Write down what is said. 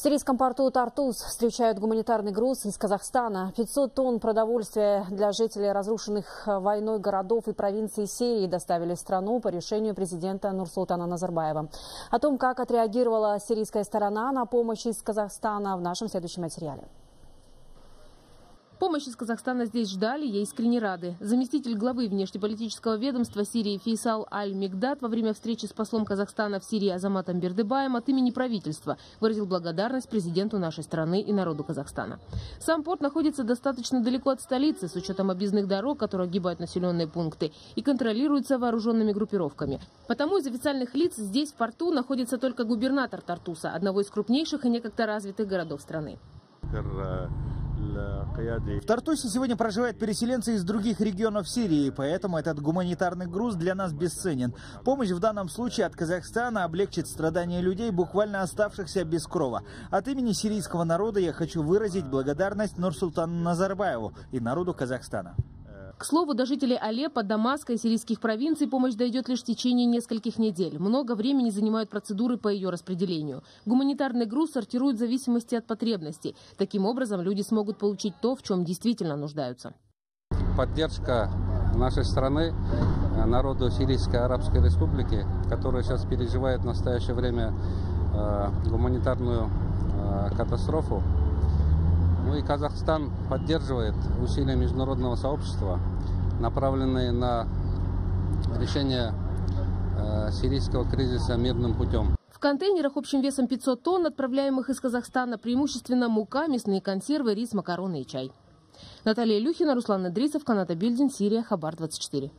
В сирийском порту Тартус встречают гуманитарный груз из Казахстана. 500 тонн продовольствия для жителей разрушенных войной городов и провинций Сирии доставили в страну по решению президента Нурсултана Назарбаева. О том, как отреагировала сирийская сторона на помощь из Казахстана в нашем следующем материале. Помощь из Казахстана здесь ждали, ей искренне рады. Заместитель главы внешнеполитического ведомства Сирии Фейсал Аль-Мигдат во время встречи с послом Казахстана в Сирии Азаматом Бердыбаем от имени правительства выразил благодарность президенту нашей страны и народу Казахстана. Сам порт находится достаточно далеко от столицы, с учетом объездных дорог, которые огибают населенные пункты, и контролируется вооруженными группировками. Потому из официальных лиц здесь в порту находится только губернатор Тартуса, одного из крупнейших и некогда развитых городов страны. В Тартусе сегодня проживают переселенцы из других регионов Сирии, поэтому этот гуманитарный груз для нас бесценен. Помощь в данном случае от Казахстана облегчит страдания людей, буквально оставшихся без крова. От имени сирийского народа я хочу выразить благодарность Нурсултану Назарбаеву и народу Казахстана. К слову, до жителей Алеппо, Дамаска и сирийских провинций помощь дойдет лишь в течение нескольких недель. Много времени занимают процедуры по ее распределению. Гуманитарный груз сортируют в зависимости от потребностей. Таким образом, люди смогут получить то, в чем действительно нуждаются. Поддержка нашей страны, э, народу Сирийской Арабской Республики, которая сейчас переживает в настоящее время э, гуманитарную э, катастрофу, и Казахстан поддерживает усилия международного сообщества, направленные на решение э, сирийского кризиса мирным путем. В контейнерах общим весом 500 тонн, отправляемых из Казахстана, преимущественно мука, мясные консервы, рис, макароны и чай. Наталья Илюхина, Руслан Идрисов, Каната Бильдин, Сирия, Хабар 24.